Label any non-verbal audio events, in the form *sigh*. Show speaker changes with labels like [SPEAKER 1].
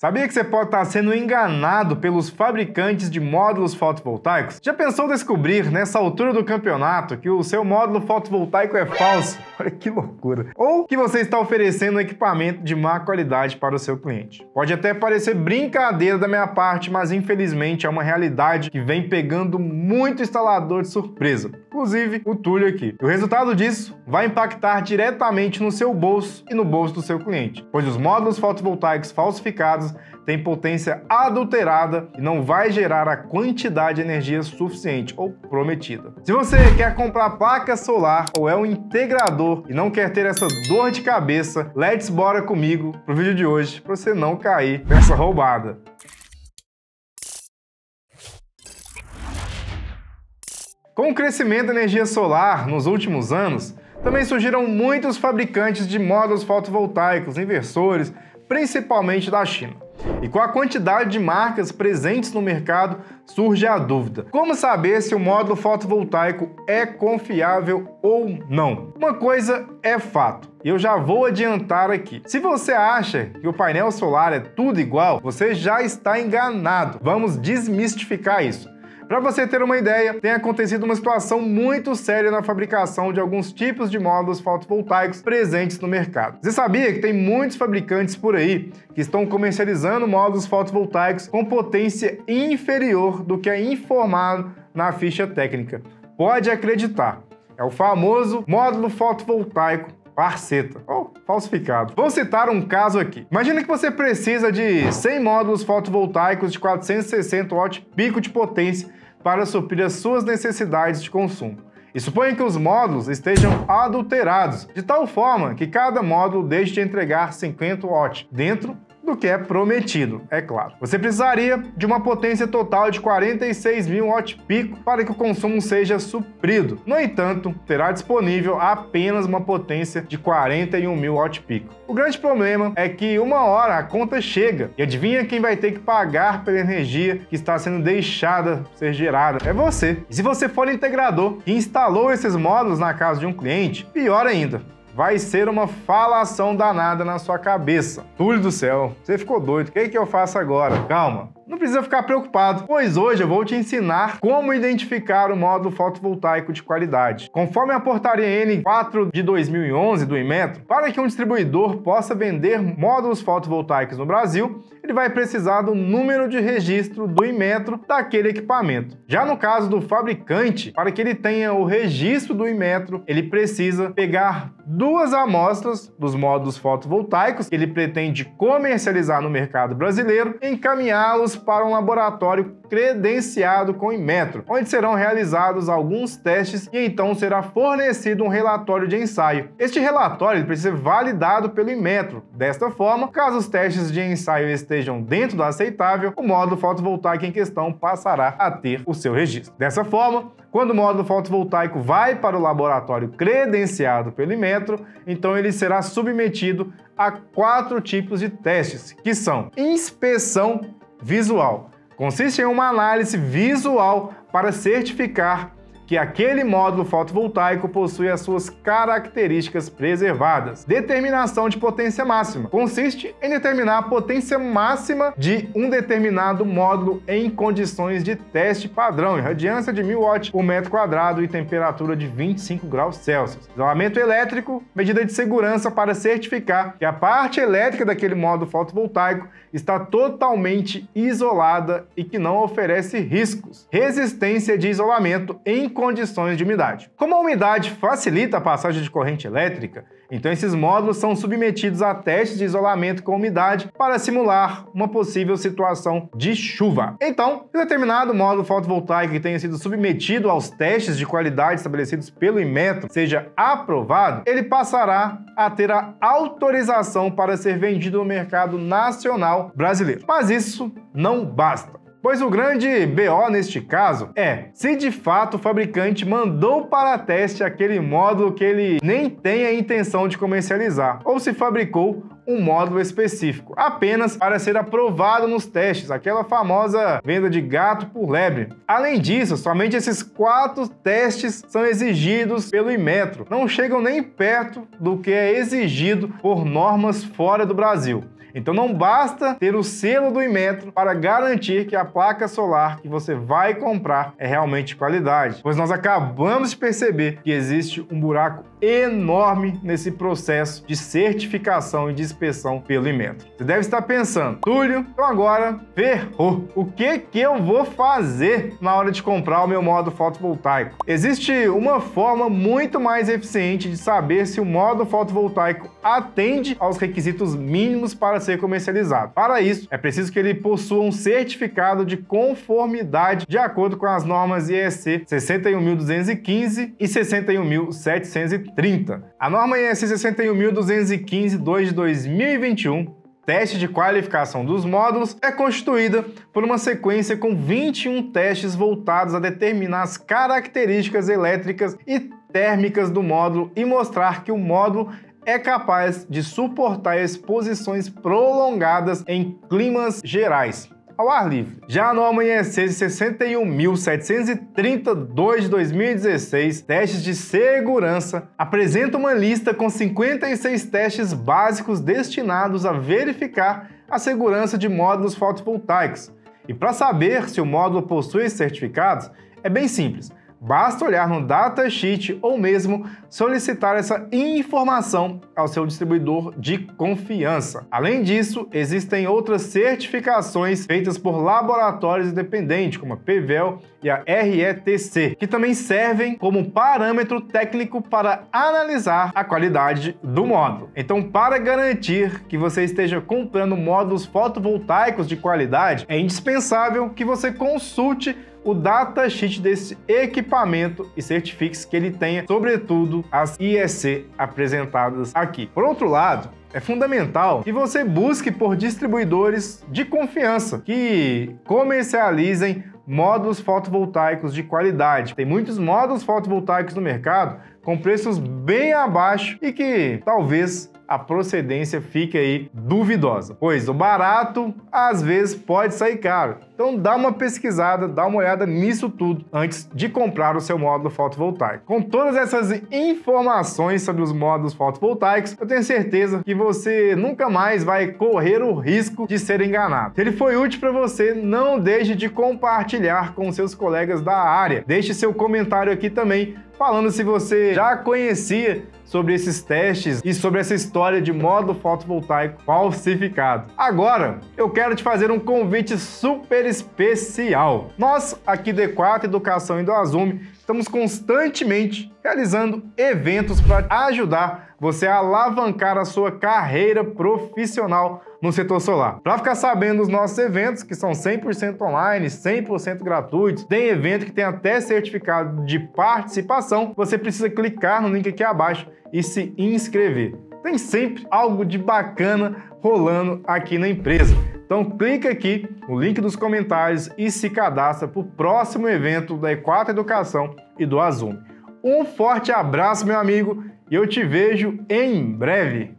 [SPEAKER 1] Sabia que você pode estar sendo enganado pelos fabricantes de módulos fotovoltaicos? Já pensou descobrir nessa altura do campeonato que o seu módulo fotovoltaico é falso? *laughs* Olha que loucura. Ou que você está oferecendo um equipamento de má qualidade para o seu cliente. Pode até parecer brincadeira da minha parte, mas infelizmente é uma realidade que vem pegando muito instalador de surpresa. Inclusive o Túlio aqui. O resultado disso vai impactar diretamente no seu bolso e no bolso do seu cliente, pois os módulos fotovoltaicos falsificados tem potência adulterada e não vai gerar a quantidade de energia suficiente ou prometida. Se você quer comprar placa solar ou é um integrador e não quer ter essa dor de cabeça, let's bora comigo pro vídeo de hoje para você não cair nessa roubada. Com o crescimento da energia solar nos últimos anos, também surgiram muitos fabricantes de módulos fotovoltaicos, inversores, principalmente da China. E com a quantidade de marcas presentes no mercado, surge a dúvida: como saber se o módulo fotovoltaico é confiável ou não? Uma coisa é fato, e eu já vou adiantar aqui. Se você acha que o painel solar é tudo igual, você já está enganado. Vamos desmistificar isso. Para você ter uma ideia, tem acontecido uma situação muito séria na fabricação de alguns tipos de módulos fotovoltaicos presentes no mercado. Você sabia que tem muitos fabricantes por aí que estão comercializando módulos fotovoltaicos com potência inferior do que é informado na ficha técnica? Pode acreditar, é o famoso módulo fotovoltaico parceta ou falsificado. Vou citar um caso aqui. Imagina que você precisa de 100 módulos fotovoltaicos de 460 watts pico de potência para suprir as suas necessidades de consumo. E suponha que os módulos estejam adulterados, de tal forma que cada módulo deixe de entregar 50 watts dentro do que é prometido, é claro. Você precisaria de uma potência total de 46 mil watt-pico para que o consumo seja suprido. No entanto, terá disponível apenas uma potência de 41 mil watt-pico. O grande problema é que uma hora a conta chega e adivinha quem vai ter que pagar pela energia que está sendo deixada ser gerada? É você. E se você for integrador que instalou esses módulos na casa de um cliente, pior ainda, vai ser uma falação danada na sua cabeça. Túlio do céu, você ficou doido, o que, é que eu faço agora? Calma, não precisa ficar preocupado, pois hoje eu vou te ensinar como identificar o módulo fotovoltaico de qualidade. Conforme a portaria N4 de 2011 do Inmetro, para que um distribuidor possa vender módulos fotovoltaicos no Brasil, ele vai precisar do número de registro do Inmetro daquele equipamento. Já no caso do fabricante, para que ele tenha o registro do Inmetro, ele precisa pegar duas amostras dos módulos fotovoltaicos que ele pretende comercializar no mercado brasileiro e encaminhá-los para um laboratório credenciado com Inmetro, onde serão realizados alguns testes e então será fornecido um relatório de ensaio. Este relatório precisa ser validado pelo Inmetro. Desta forma, caso os testes de ensaio estejam dentro do aceitável, o módulo fotovoltaico em questão passará a ter o seu registro. Dessa forma, quando o módulo fotovoltaico vai para o laboratório credenciado pelo Inmetro, então ele será submetido a quatro tipos de testes, que são inspeção visual. Consiste em uma análise visual para certificar que aquele módulo fotovoltaico possui as suas características preservadas. Determinação de potência máxima consiste em determinar a potência máxima de um determinado módulo em condições de teste padrão, radiância de 1000 watts por metro quadrado e temperatura de 25 graus Celsius. Isolamento elétrico, medida de segurança para certificar que a parte elétrica daquele módulo fotovoltaico está totalmente isolada e que não oferece riscos. Resistência de isolamento em condições de umidade. Como a umidade facilita a passagem de corrente elétrica, então esses módulos são submetidos a testes de isolamento com umidade para simular uma possível situação de chuva. Então, se determinado módulo fotovoltaico que tenha sido submetido aos testes de qualidade estabelecidos pelo Inmetro seja aprovado, ele passará a ter a autorização para ser vendido no mercado nacional brasileiro. Mas isso não basta. Pois o grande BO neste caso é se de fato o fabricante mandou para teste aquele módulo que ele nem tem a intenção de comercializar, ou se fabricou um módulo específico, apenas para ser aprovado nos testes, aquela famosa venda de gato por lebre. Além disso, somente esses quatro testes são exigidos pelo Imetro, não chegam nem perto do que é exigido por normas fora do Brasil. Então não basta ter o selo do Inmetro para garantir que a placa solar que você vai comprar é realmente qualidade, pois nós acabamos de perceber que existe um buraco enorme nesse processo de certificação e de inspeção pelo Inmetro. Você deve estar pensando, Túlio, então agora ferrou. O que que eu vou fazer na hora de comprar o meu módulo fotovoltaico? Existe uma forma muito mais eficiente de saber se o módulo fotovoltaico atende aos requisitos mínimos para ser comercializado. Para isso, é preciso que ele possua um certificado de conformidade de acordo com as normas IEC 61.215 e 61.730. A norma IEC 61.215 2 de 2021 teste de qualificação dos módulos é constituída por uma sequência com 21 testes voltados a determinar as características elétricas e térmicas do módulo e mostrar que o módulo é capaz de suportar exposições prolongadas em climas gerais ao ar livre. Já a norma IEC 61.732 de 2016, testes de segurança, apresenta uma lista com 56 testes básicos destinados a verificar a segurança de módulos fotovoltaicos. E para saber se o módulo possui certificados, é bem simples. Basta olhar no datasheet ou mesmo solicitar essa informação ao seu distribuidor de confiança. Além disso, existem outras certificações feitas por laboratórios independentes, como a PVEL e a RETC, que também servem como parâmetro técnico para analisar a qualidade do módulo. Então, para garantir que você esteja comprando módulos fotovoltaicos de qualidade, é indispensável que você consulte o datasheet desse equipamento e certifique que ele tenha, sobretudo, as IEC apresentadas aqui. Por outro lado, é fundamental que você busque por distribuidores de confiança que comercializem módulos fotovoltaicos de qualidade. Tem muitos módulos fotovoltaicos no mercado com preços bem abaixo e que talvez a procedência fique aí duvidosa, pois o barato às vezes pode sair caro. Então dá uma pesquisada, dá uma olhada nisso tudo antes de comprar o seu módulo fotovoltaico. Com todas essas informações sobre os módulos fotovoltaicos, eu tenho certeza que você nunca mais vai correr o risco de ser enganado. Se ele foi útil para você, não deixe de compartilhar com seus colegas da área. Deixe seu comentário aqui também falando se você já conhecia sobre esses testes e sobre essa história de módulo fotovoltaico falsificado. Agora, eu quero te fazer um convite super especial. Nós, aqui do E4 Educação e do Azume, estamos constantemente realizando eventos para ajudar você a alavancar a sua carreira profissional no setor solar. Para ficar sabendo dos nossos eventos, que são 100% online, 100% gratuitos, tem evento que tem até certificado de participação, você precisa clicar no link aqui abaixo e se inscrever. Tem sempre algo de bacana rolando aqui na empresa. Então clica aqui no link dos comentários e se cadastra para o próximo evento da E4 Educação e do Azul. Um forte abraço, meu amigo, e eu te vejo em breve.